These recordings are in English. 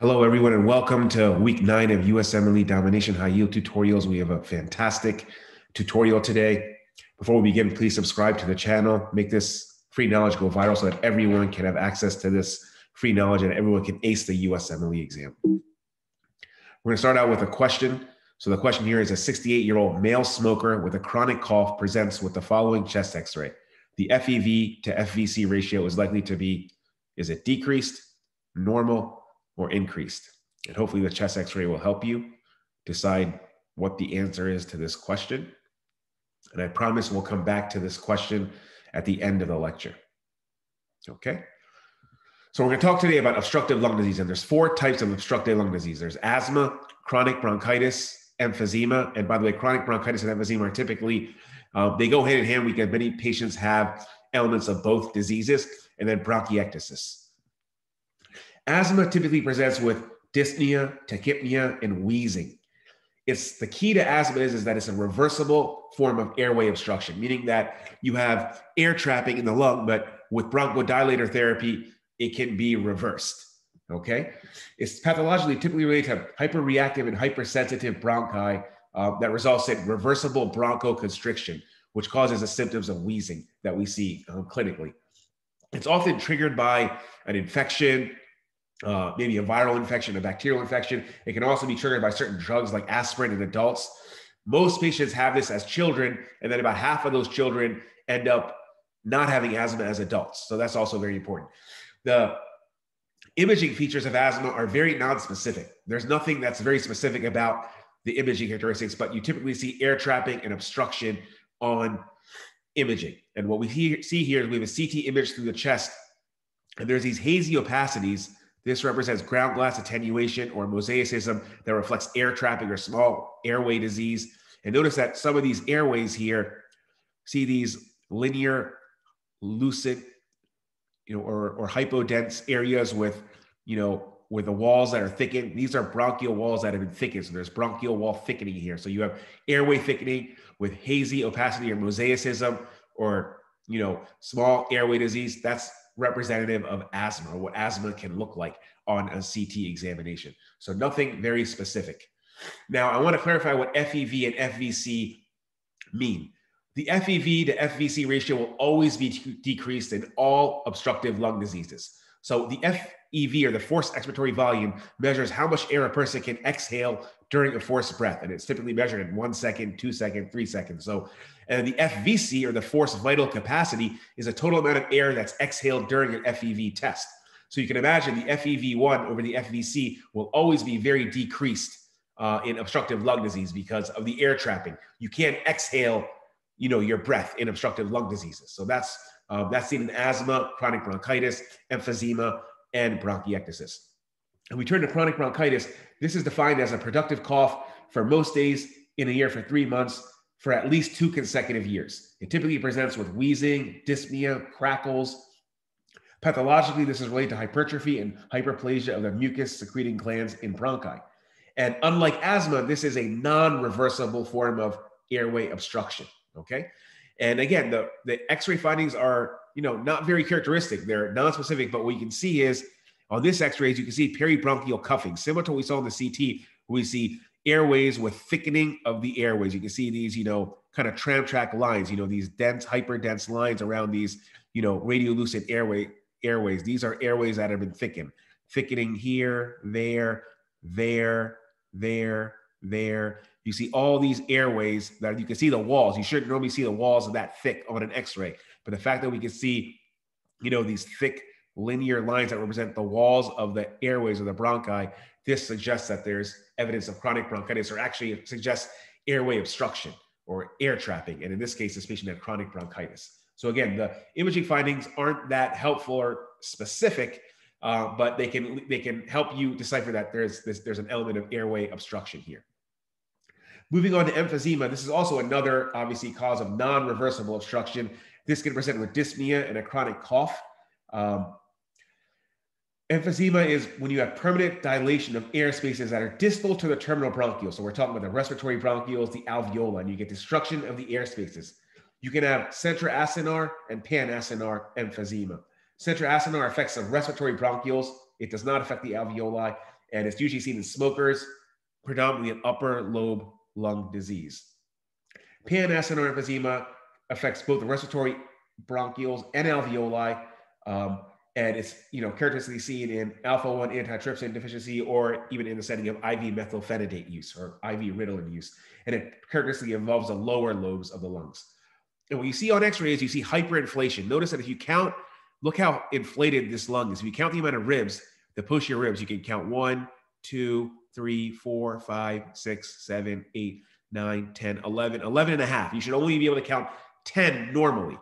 Hello, everyone, and welcome to week nine of USMLE Domination High Yield Tutorials. We have a fantastic tutorial today. Before we begin, please subscribe to the channel. Make this free knowledge go viral so that everyone can have access to this free knowledge and everyone can ace the USMLE exam. We're going to start out with a question. So the question here is a 68 year old male smoker with a chronic cough presents with the following chest x-ray. The FEV to FVC ratio is likely to be, is it decreased, normal, or increased. And hopefully the chest x-ray will help you decide what the answer is to this question. And I promise we'll come back to this question at the end of the lecture. Okay. So we're going to talk today about obstructive lung disease, and there's four types of obstructive lung disease. There's asthma, chronic bronchitis, emphysema, and by the way, chronic bronchitis and emphysema are typically uh, they go hand in hand. We get many patients have elements of both diseases, and then bronchiectasis. Asthma typically presents with dyspnea, tachypnea, and wheezing. It's the key to asthma is, is that it's a reversible form of airway obstruction, meaning that you have air trapping in the lung, but with bronchodilator therapy, it can be reversed. Okay, it's pathologically typically related to hyperreactive and hypersensitive bronchi uh, that results in reversible bronchoconstriction, which causes the symptoms of wheezing that we see um, clinically. It's often triggered by an infection, uh, maybe a viral infection, a bacterial infection. It can also be triggered by certain drugs like aspirin in adults. Most patients have this as children, and then about half of those children end up not having asthma as adults. So that's also very important. The imaging features of asthma are very non-specific. There's nothing that's very specific about the imaging characteristics, but you typically see air trapping and obstruction on imaging. And what we see here is we have a CT image through the chest, and there's these hazy opacities this represents ground glass attenuation or mosaicism that reflects air trapping or small airway disease. And notice that some of these airways here see these linear, lucid, you know, or, or hypodense areas with, you know, with the walls that are thickened. These are bronchial walls that have been thickened. So there's bronchial wall thickening here. So you have airway thickening with hazy opacity or mosaicism or, you know, small airway disease. That's representative of asthma or what asthma can look like on a CT examination. So nothing very specific. Now, I want to clarify what FEV and FVC mean. The FEV to FVC ratio will always be decreased in all obstructive lung diseases. So the FEV or the forced expiratory volume measures how much air a person can exhale during a forced breath. And it's typically measured in one second, two seconds, three seconds. So and the FVC or the forced vital capacity is a total amount of air that's exhaled during an FEV test. So you can imagine the FEV1 over the FVC will always be very decreased uh, in obstructive lung disease because of the air trapping. You can't exhale, you know, your breath in obstructive lung diseases. So that's um, that's seen in asthma, chronic bronchitis, emphysema, and bronchiectasis. And we turn to chronic bronchitis. This is defined as a productive cough for most days in a year for three months for at least two consecutive years. It typically presents with wheezing, dyspnea, crackles. Pathologically, this is related to hypertrophy and hyperplasia of the mucus secreting glands in bronchi. And unlike asthma, this is a non reversible form of airway obstruction. Okay. And again, the, the x ray findings are you know, not very characteristic. They're non-specific, but what you can see is on this X-rays, you can see peribronchial cuffing, similar to what we saw in the CT, where we see airways with thickening of the airways. You can see these, you know, kind of tram track lines, you know, these dense, hyper dense lines around these, you know, radiolucent airway airways. These are airways that have been thickened, thickening here, there, there, there, there. You see all these airways that you can see the walls. You shouldn't normally see the walls of that thick on an X-ray, but the fact that we can see, you know, these thick linear lines that represent the walls of the airways of the bronchi, this suggests that there's evidence of chronic bronchitis, or actually suggests airway obstruction or air trapping. And in this case, this patient had chronic bronchitis. So again, the imaging findings aren't that helpful or specific, uh, but they can they can help you decipher that there's this, there's an element of airway obstruction here. Moving on to emphysema, this is also another obviously cause of non-reversible obstruction. This can present with dyspnea and a chronic cough. Um, emphysema is when you have permanent dilation of air spaces that are distal to the terminal bronchiole. So we're talking about the respiratory bronchioles, the alveoli, and you get destruction of the air spaces. You can have centroacinar and panacinar emphysema. Centroacinar affects the respiratory bronchioles. It does not affect the alveoli. and it's usually seen in smokers, predominantly an upper lobe lung disease. Pan-acinar emphysema affects both the respiratory bronchioles and alveoli. Um, and it's you know characteristically seen in alpha 1 antitrypsin deficiency or even in the setting of IV methylphenidate use or IV Ritalin use. And it characteristically involves the lower lobes of the lungs. And what you see on x-ray is you see hyperinflation. Notice that if you count, look how inflated this lung is. If you count the amount of ribs push your ribs, you can count one, two, three, four, five, six, seven, eight, nine, 10, 11, 11 and a half. You should only be able to count 10 normally.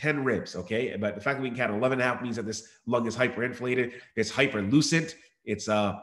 10 ribs, okay? But the fact that we can count 11 and a half means that this lung is hyperinflated, it's hyperlucent, it's uh,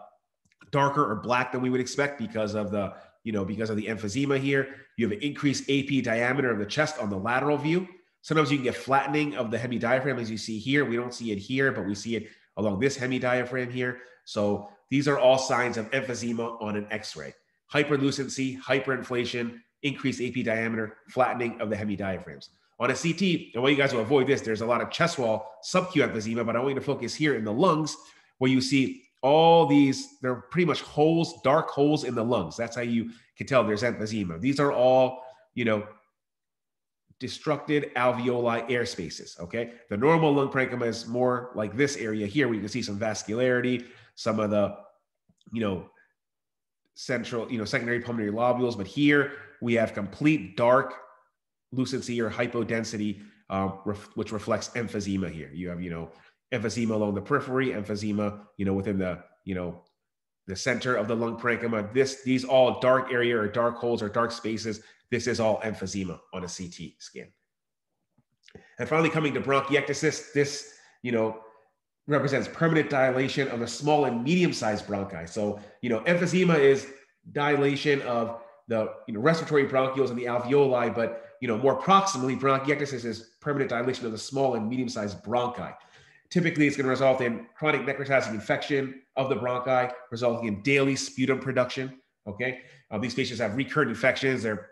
darker or black than we would expect because of the, you know, because of the emphysema here. You have an increased AP diameter of the chest on the lateral view. Sometimes you can get flattening of the hemidiaphragm as you see here. We don't see it here, but we see it along this hemidiaphragm here. So these are all signs of emphysema on an x-ray. Hyperlucency, hyperinflation, increased AP diameter, flattening of the hemidiaphragms. On a CT, I want you guys to avoid this. There's a lot of chest wall subacute emphysema, but I want you to focus here in the lungs where you see all these, they're pretty much holes, dark holes in the lungs. That's how you can tell there's emphysema. These are all, you know, destructed alveoli air spaces. Okay. The normal lung parenchyma is more like this area here where you can see some vascularity, some of the, you know, central, you know, secondary pulmonary lobules. But here we have complete dark lucency or hypodensity, um, ref, which reflects emphysema here. You have, you know, emphysema along the periphery, emphysema, you know, within the, you know, the center of the lung parenchyma. This, these all dark area or dark holes or dark spaces. This is all emphysema on a CT scan. And finally, coming to bronchiectasis, this, you know, represents permanent dilation of the small and medium-sized bronchi. So, you know, emphysema is dilation of the you know, respiratory bronchioles and the alveoli, but you know, more proximally, bronchiectasis is permanent dilation of the small and medium-sized bronchi. Typically, it's going to result in chronic necrotizing infection of the bronchi, resulting in daily sputum production. Okay, uh, these patients have recurrent infections. They're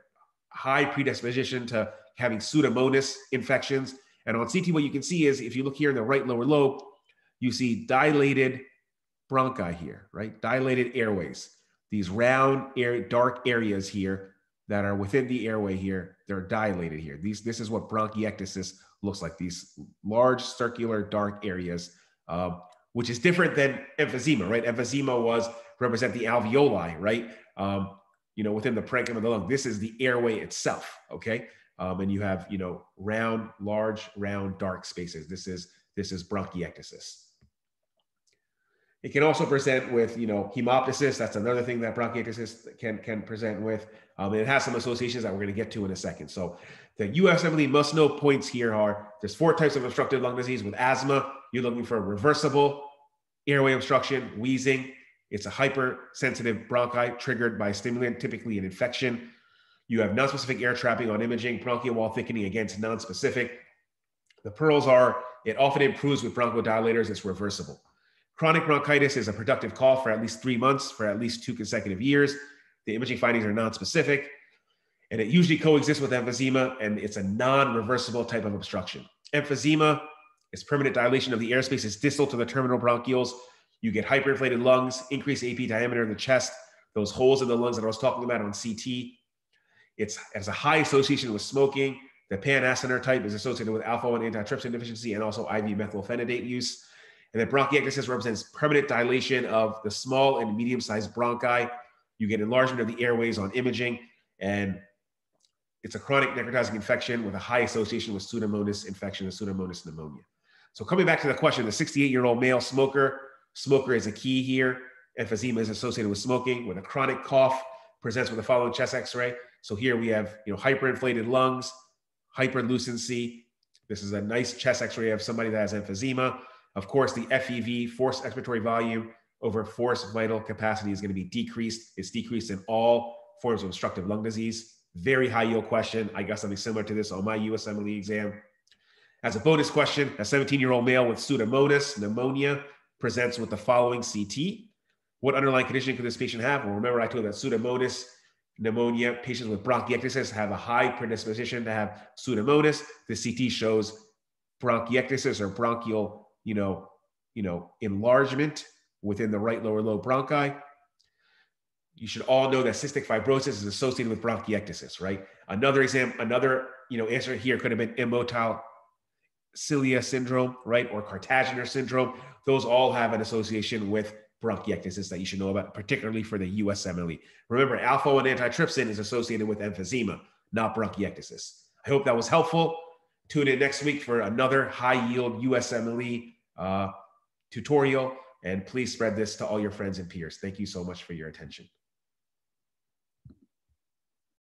high predisposition to having pseudomonas infections. And on CT, what you can see is if you look here in the right lower lobe, you see dilated bronchi here, right? Dilated airways. These round, air, dark areas here that are within the airway here, they're dilated here. These, this is what bronchiectasis looks like, these large circular dark areas, uh, which is different than emphysema, right? Emphysema was represent the alveoli, right? Um, you know, within the parenchyma of the lung. This is the airway itself, okay? Um, and you have, you know, round, large, round, dark spaces. This is this is bronchiectasis. It can also present with, you know, hemoptysis. That's another thing that bronchiectasis can, can present with. Um, it has some associations that we're going to get to in a second. So the USMLE must know points here are there's four types of obstructive lung disease. With asthma, you're looking for reversible airway obstruction, wheezing. It's a hypersensitive bronchi triggered by a stimulant, typically an infection. You have non-specific air trapping on imaging, bronchial wall thickening against non-specific. The pearls are, it often improves with bronchodilators, it's reversible. Chronic bronchitis is a productive cough for at least three months for at least two consecutive years. The imaging findings are non-specific, and it usually coexists with emphysema, and it's a non-reversible type of obstruction. Emphysema is permanent dilation of the airspace. It's distal to the terminal bronchioles. You get hyperinflated lungs, increased AP diameter in the chest, those holes in the lungs that I was talking about on CT. It's, it has a high association with smoking. The pan-acinar type is associated with alpha-1 antitrypsin deficiency and also IV methylphenidate use. And then bronchiectasis represents permanent dilation of the small and medium-sized bronchi. You get enlargement of the airways on imaging, and it's a chronic necrotizing infection with a high association with Pseudomonas infection and Pseudomonas pneumonia. So coming back to the question, the 68-year-old male smoker, smoker is a key here. Emphysema is associated with smoking, with a chronic cough, presents with the following chest x-ray. So here we have you know, hyperinflated lungs, hyperlucency. This is a nice chest x-ray of somebody that has emphysema. Of course, the FEV, forced expiratory volume over forced vital capacity is going to be decreased. It's decreased in all forms of obstructive lung disease. Very high yield question. I got something similar to this on my USMLE exam. As a bonus question, a 17 year old male with pseudomonas pneumonia presents with the following CT. What underlying condition could this patient have? Well, remember I told you that pseudomonas pneumonia, patients with bronchiectasis have a high predisposition to have pseudomonas. The CT shows bronchiectasis or bronchial you know, you know, enlargement within the right lower lobe bronchi. You should all know that cystic fibrosis is associated with bronchiectasis, right? Another example, another you know answer here could have been immotile cilia syndrome, right, or Kartagener syndrome. Those all have an association with bronchiectasis that you should know about, particularly for the USMLE. Remember, alpha 1 antitrypsin is associated with emphysema, not bronchiectasis. I hope that was helpful. Tune in next week for another high yield USMLE uh, tutorial. And please spread this to all your friends and peers. Thank you so much for your attention.